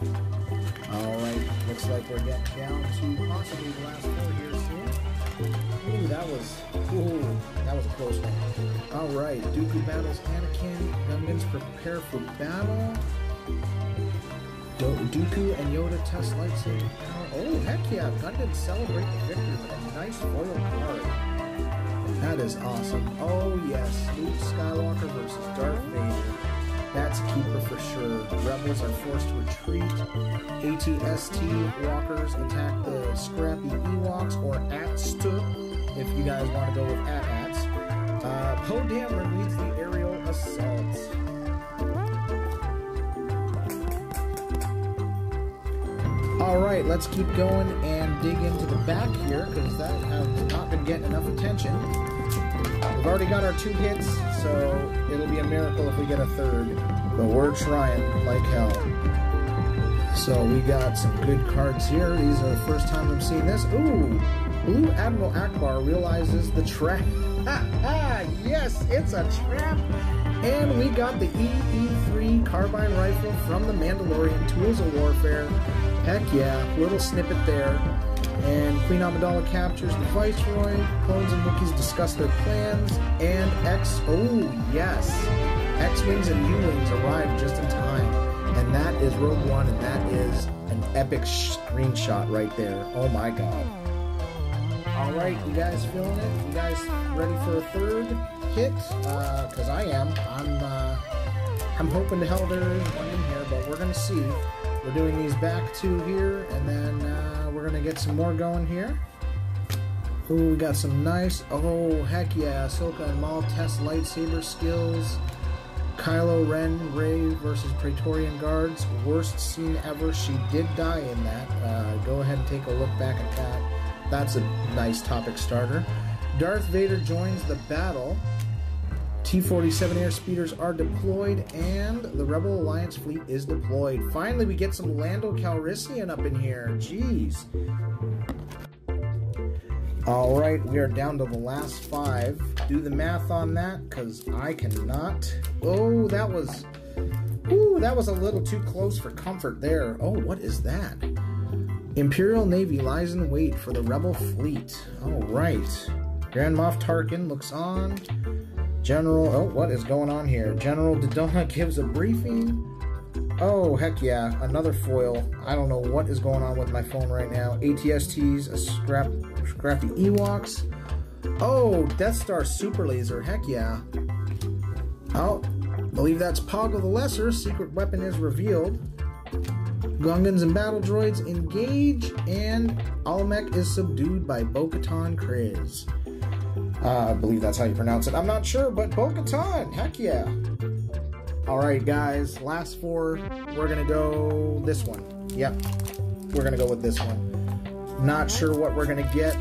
Alright, looks like we're getting down to possibly the last four here soon. Ooh, that was, ooh, that was a close one. Alright, Dooku battles Anakin, Gungans prepare for battle. Do- Dooku and Yoda test lightsaber. Oh, heck yeah, Gungans celebrate the victory with a nice foil card. That is awesome. Oh yes, Luke Skywalker versus Darth Vader. That's a keeper for sure. Rebels are forced to retreat. ATST walkers attack the scrappy Ewoks or ATST if you guys want to go with AT-ATs. Uh, Poe Dameron leads the aerial assault. Alright, let's keep going and dig into the back here because that has not been getting enough attention. We've already got our two hits, so it'll be a miracle if we get a third. But we're trying like hell. So we got some good cards here. These are the first time I'm seeing this. Ooh, Blue Admiral Ackbar realizes the trap. Ah yes, it's a trap. And we got the EE3 carbine rifle from the Mandalorian Tools of Warfare. Heck yeah, little snippet there. And Queen Amidala captures the Viceroy. Clones and Wookiees discuss their plans. And X, oh yes, X-Wings and U-Wings arrive just in time. And that is Rogue One, and that is an epic screenshot right there. Oh my god. Alright, you guys feeling it? You guys ready for a third hit? Because I am. I'm, uh, I'm hoping to hell there is one in here, but we're going to see. We're doing these back two here, and then uh, we're to get some more going here. Ooh, we got some nice... Oh, heck yeah. Ahsoka and Maul test lightsaber skills. Kylo Ren, Rey versus Praetorian Guards. Worst scene ever. She did die in that. Uh, go ahead and take a look back at that. That's a nice topic starter. Darth Vader joins the battle. T-47 airspeeders are deployed, and the Rebel Alliance fleet is deployed. Finally, we get some Lando Calrissian up in here. Jeez. All right, we are down to the last five. Do the math on that, because I cannot. Oh, that was... Ooh, that was a little too close for comfort there. Oh, what is that? Imperial Navy lies in wait for the Rebel fleet. All right. Grand Moff Tarkin looks on. General... Oh, what is going on here? General Dodonna gives a briefing. Oh, heck yeah. Another foil. I don't know what is going on with my phone right now. ATSTs, a scrap, scrappy Ewoks. Oh, Death Star Super Laser. Heck yeah. Oh, believe that's Poggle the Lesser. Secret weapon is revealed. Gungans and battle droids engage, and Almec is subdued by Bo-Katan Kryze. Uh, I believe that's how you pronounce it. I'm not sure, but Bo-Katan, heck yeah. Alright, guys, last four. We're gonna go this one. Yep, we're gonna go with this one. Not sure what we're gonna get.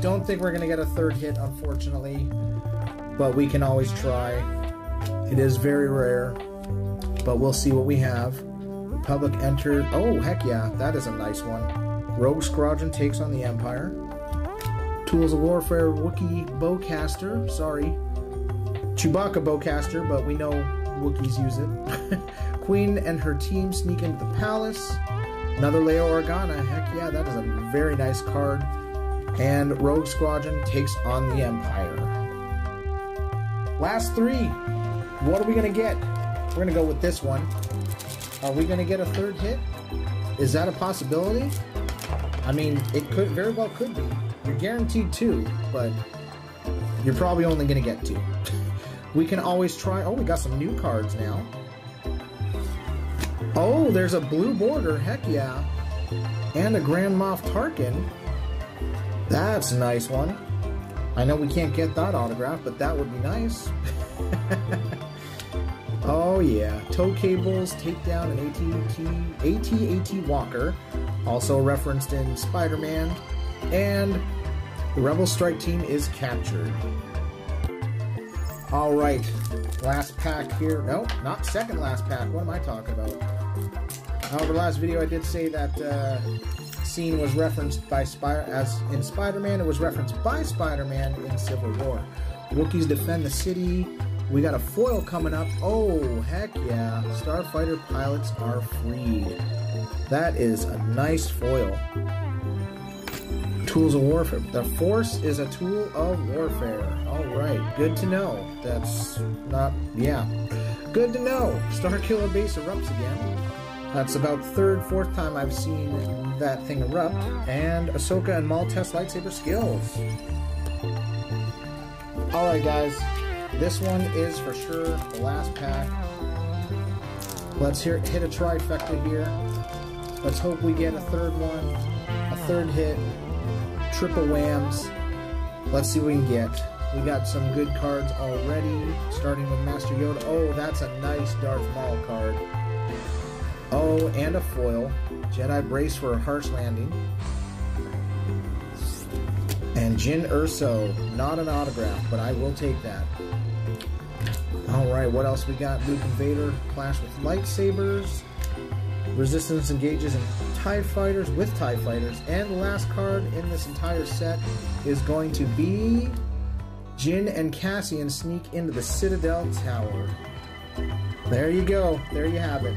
Don't think we're gonna get a third hit, unfortunately, but we can always try. It is very rare, but we'll see what we have. Republic entered. Oh, heck yeah, that is a nice one. Rogue Squadron takes on the Empire. Tools of Warfare Wookiee Bowcaster. Sorry. Chewbacca Bowcaster, but we know Wookiees use it. Queen and her team sneak into the palace. Another Leia Organa. Heck yeah, that is a very nice card. And Rogue Squadron takes on the Empire. Last three. What are we going to get? We're going to go with this one. Are we going to get a third hit? Is that a possibility? I mean, it could very well could be. You're guaranteed two, but you're probably only going to get two. we can always try. Oh, we got some new cards now. Oh, there's a blue border. Heck yeah. And a Grand Moff Tarkin. That's a nice one. I know we can't get that autograph, but that would be nice. oh yeah. Tow cables, takedown, and AT-AT, Walker. Also referenced in Spider-Man. And the Rebel Strike Team is captured. All right, last pack here. No, not second last pack. What am I talking about? However, last video I did say that uh, scene was referenced by Spy as in Spider-Man. It was referenced by Spider-Man in Civil War. Wookiees defend the city. We got a foil coming up. Oh, heck yeah. Starfighter pilots are freed. That is a nice foil. Tools of warfare. The Force is a tool of warfare. Alright, good to know. That's not, yeah. Good to know. Starkiller base erupts again. That's about third, fourth time I've seen that thing erupt. And Ahsoka and Maul test lightsaber skills. Alright guys, this one is for sure the last pack. Let's hear, hit a trifecta here. Let's hope we get a third one, a third hit, triple whams. Let's see what we can get. We got some good cards already, starting with Master Yoda. Oh, that's a nice Darth Maul card. Oh, and a foil. Jedi Brace for a harsh landing. And Jyn Erso, Not an autograph, but I will take that. Alright, what else we got? Luke and Vader clash with lightsabers. Resistance engages in TIE fighters with TIE fighters. And the last card in this entire set is going to be Jyn and Cassian sneak into the Citadel Tower. There you go. There you have it.